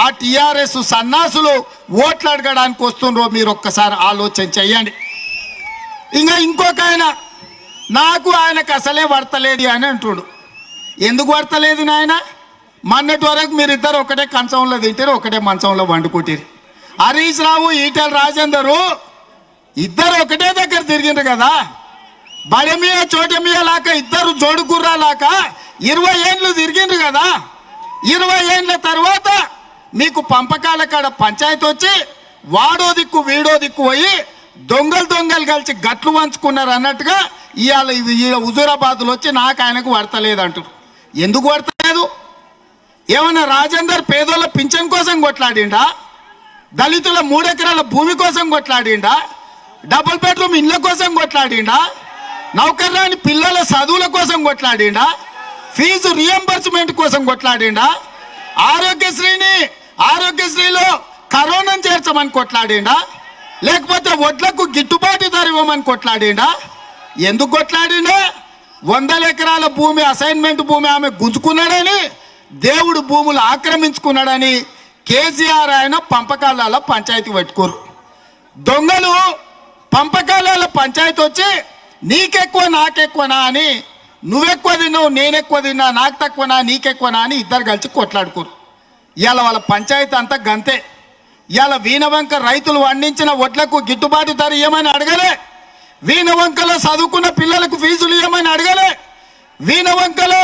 ఆ టిఆర్ఎస్ సన్నాసులు ఓట్లు అడగడానికి వస్తుండ్రో మీరు ఒక్కసారి ఆలోచన చెయ్యండి ఇంకా ఇంకొక ఆయన నాకు ఆయనకు అసలే వర్తలేదు అని అంటుడు. ఎందుకు వర్తలేదు నాయన? మొన్నటి వరకు మీరిద్దరు ఒకటే కంచంలో తింటారు ఒకటే మంచంలో వండుకుంటారు. హరీష్ రావు ఈటల రాజేందరు ఇద్దరు ఒకటే దగ్గర తిరిగిండ్రు కదా. బడమియ చోటమియ లాక ఇద్దరు జోడుగుర్రా లాక ఇరవై ఏండ్లు తిరిగిండ్రు కదా. ఇరవై ఏండ్ల తర్వాత మీకు పంపకాల కాడ పంచాయతీ వచ్చి వాడో దిక్కు వీడో దిక్కు పోయి దొంగలు దొంగలు కలిసి గట్లు వంచుకున్నారు అన్నట్టుగా ఇవాళ ఈ హుజూరాబాద్లో వచ్చి నాకు ఆయనకు పడతలేదు అంటారు ఎందుకు పడతలేదు ఏమన్నా రాజేందర్ పేదోళ్ళ పింఛన్ కోసం కొట్లాడిండా? దళితుల మూడెకరాల భూమి కోసం కొట్లాడిండా? డబుల్ బెడ్రూమ్ ఇళ్ళ కోసం కొట్లాడిండా? నౌకర్రాని పిల్లల చదువుల కోసం కొట్లాడిండా? ఫీజు రియంబర్స్మెంట్ కోసం కొట్లాడిండా? ఆరోగ్యశ్రీని ఆరోగ్యశ్రీలో కరోనాను చేర్చమని కొట్లాడిండా? లేకపోతే వడ్లకు గిట్టుబాటు ధర ఇవ్వమని కొట్లాడిండా? ఎందుకు కొట్లాడిండా? వందల ఎకరాల భూమి అసైన్మెంట్ భూమి ఆమె గుంజుకున్నాడని దేవుడు భూములు ఆక్రమించుకున్నాడని కేసీఆర్ ఆయన పంపకాలాల పంచాయతీ పెట్టుకోరు. దొంగలు పంపకాలాల పంచాయతీ వచ్చి నీకెక్కువ నాకెక్కువనా అని నువ్వెక్కువ తిన్నావు నేనెక్కువ తిన్నా నాకు తక్కువనా నీకెక్కువనా అని ఇద్దరు కలిసి కొట్లాడుకోరు. ఇవాళ వాళ్ళ పంచాయతీ అంతా గంతే. ఇవాళ వీణవంక రైతులు వండించిన వడ్లకు గిట్టుబాటు ధర ఏమైనా అడగలే? వీణవంకలో చదువుకున్న పిల్లలకు ఫీజులు ఏమైనా అడగలే? వీణవంకలో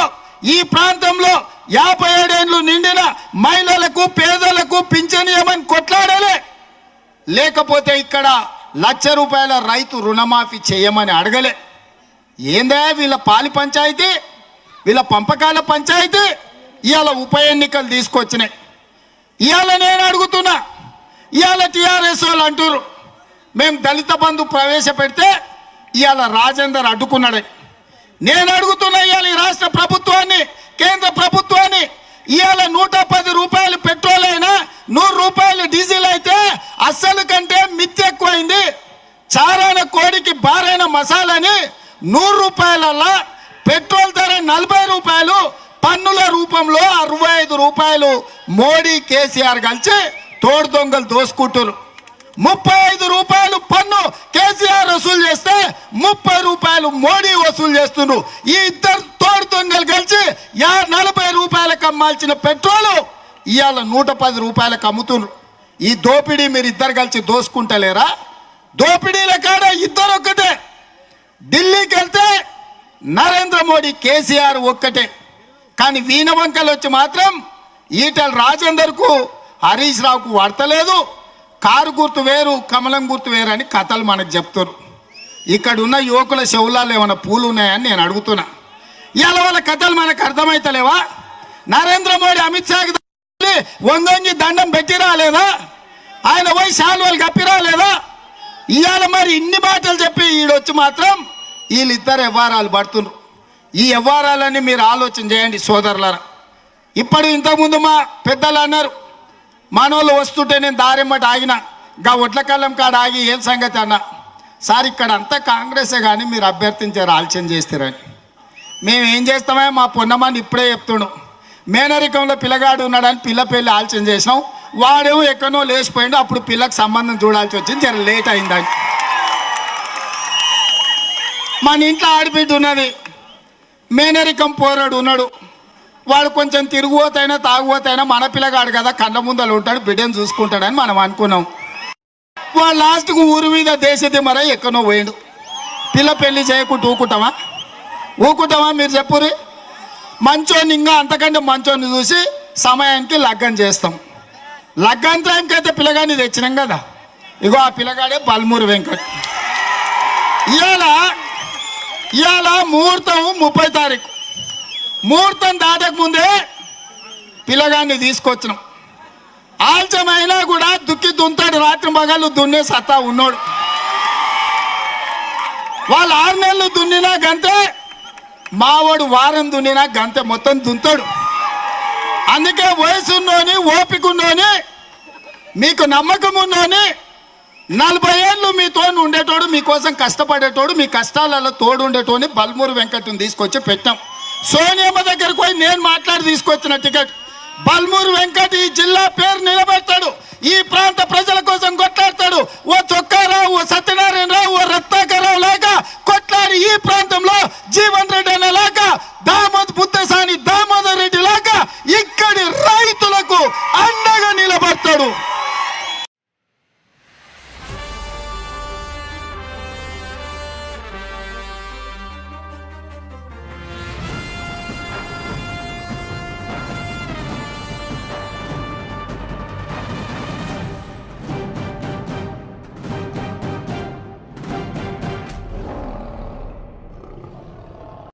ఈ ప్రాంతంలో యాభై ఏడేళ్ళు నిండిన మహిళలకు పేదలకు పింఛను ఏమని కొట్లాడలే? లేకపోతే ఇక్కడ లక్ష రూపాయల రైతు రుణమాఫీ చేయమని అడగలే. ఏందే వీళ్ళ పాలి పంచాయతీ? వీళ్ళ పంపకాల పంచాయతీ? ఇవాళ ఉప ఎన్నికలు తీసుకొచ్చినాయి. ఇవాళ నేను అడుగుతున్నా ఇవాళ టీఆర్ఎస్ వాళ్ళు అంటారు మేము దళిత బంధు ప్రవేశపెడితే ఇవాళ రాజేందర్ అడ్డుకున్నాడే. నేను అడుగుతున్నా ఇవాళ ఈ రాష్ట్ర ప్రభుత్వాన్ని కేంద్ర ప్రభుత్వాన్ని ఇవాళ నూట పది రూపాయలు పెట్రోల్ అయినా నూరు రూపాయలు డీజిల్ అయితే అస్సలు కంటే మిత్తి ఎక్కువైంది చారైన కోడికి బారైన మసాలని నూరు రూపాయలల్లా పెట్రోల్ ధర నలభై రూపాయలు పన్నుల రూపంలో అరవై ఐదు రూపాయలు మోడీ కేసీఆర్ కలిసి తోడు దొంగలు దోసుకుంటారు. ముప్పై ఐదు రూపాయలు పన్ను కేసీఆర్ వసూలు చేస్తే ముప్పై రూపాయలు మోడీ వసూలు చేస్తున్నారు ఈ ఇద్దరు తోడు దొంగలు కలిసి యా నలభై రూపాయలకు అమ్మాల్సిన పెట్రోల్ ఇవాళ నూట పది రూపాయలకు అమ్ముతున్నారు ఈ దోపిడీ మీరు ఇద్దరు కలిసి దోసుకుంటలేరా? దోపిడీల కాడ ఇద్దరు ఒక్కటే ఢిల్లీకి వెళ్తే నరేంద్ర మోడీ కేసీఆర్ ఒక్కటే. కానీ వీణవంకలు వచ్చి మాత్రం ఈటల రాజేందర్కు హరీష్ రావుకు పడతలేదు కారు గుర్తు వేరు కమలం గుర్తు వేరు అని కథలు మనకు చెప్తారు. ఇక్కడ ఉన్న యువకుల శవులాలు ఏమైనా పూలు ఉన్నాయని నేను అడుగుతున్నా. ఇవాళ వాళ్ళ కథలు మనకు అర్థమైతలేవా? నరేంద్ర మోడీ అమిత్ షాకి వంగొంగి దండం పెట్టి రాలేదా? ఆయన పోయి శాలువలు కప్పి రాలేదా? ఇవాళ మరి ఇన్ని మాటలు చెప్పి ఈడొచ్చి మాత్రం వీళ్ళిద్దరు వ్యవహారాలు పడుతున్నారు. ఈ వ్యవహారాలన్నీ మీరు ఆలోచన చేయండి సోదరులారా. ఇప్పుడు ఇంతకుముందు మా పెద్దలు అన్నారు మనోళ్ళు వస్తుంటే నేను దారిమ్మట ఆగిన గా ఒడ్ల కాడ ఆగి ఏం సంగతి అన్న. సార్ ఇక్కడ అంతా కాంగ్రెసే కానీ మీరు అభ్యర్థించారు ఆలోచన చేస్తారని. మేము ఏం చేస్తామే మా పొన్నమాని ఇప్పుడే చెప్తుండు. మేనరికంలో పిల్లగాడు ఉన్నాడని పిల్ల పెళ్ళి ఆలోచన చేసినాం. వాడేమో ఎక్కడో లేచిపోయిండు అప్పుడు పిల్లకు సంబంధం చూడాల్సి వచ్చింది జర లేట్ అయిందని. మన ఇంట్లో ఆడబిడ్డ ఉన్నది. మేనరికం పోరాడు ఉన్నాడు. వాడు కొంచెం తిరుగుపోతైనా తాగుపోతైనా మన పిల్లగాడు కదా కళ్ళ ముందలు ఉంటాడు బిడ్డను చూసుకుంటాడని మనం అనుకున్నాం. వాడు లాస్ట్కు ఊరి మీద దేశదిమర ఎక్కనో పోయిండు. పిల్ల పెళ్ళి చేయకుండా ఊకుంటామా? ఊకుంటామా? మీరు చెప్పురి మంచోని ఇంకా అంతకంటే మంచోని చూసి సమయానికి లగ్గం చేస్తాం. లగ్గం టైంకి అయితే పిల్లగాడిని తెచ్చినాం కదా. ఇగో ఆ పిల్లగాడే బల్మూరు వెంకట్. ఇవాళ ఇవాళ ముహూర్తం ముప్పై తారీఖు. ముహూర్తం దాటక ముందే పిల్లగాన్ని తీసుకొచ్చినాం. ఆలస్యమైనా కూడా దుక్కి దుంతాడు రాత్రి మగళ్ళు దున్నే సత్తా ఉన్నాడు. వాళ్ళు ఆరు నెలలు దున్నినా గంతే మావాడు వారం దున్నినా గంతే మొత్తం దుంతాడు. అందుకే వయసున్నోని ఓపిక ఉన్నోని మీకు నమ్మకం ఉన్నోని నలభై ఏళ్ళు మీతో ఉండేటోడు మీకోసం కష్టపడేటోడు మీ కష్టాలలో తోడు ఉండేటోని బల్మూరు వెంకట్ని తీసుకొచ్చి పెట్టాం. సోనియమ్మ దగ్గరకు పోయి నేను మాట్లాడి తీసుకొచ్చిన టికెట్. బల్మూరు వెంకట్ ఈ జిల్లా పేరు నిలబెడతాడు. ఈ ప్రాంత ప్రజల కోసం కొట్లాడతాడు. ఓ చొక్కారావు ఓ సత్యనారాయణరావు ఓ రత్నాకరావు లేక కొట్లాడి ఈ ప్రాంతంలో జీవన్ రెడ్డి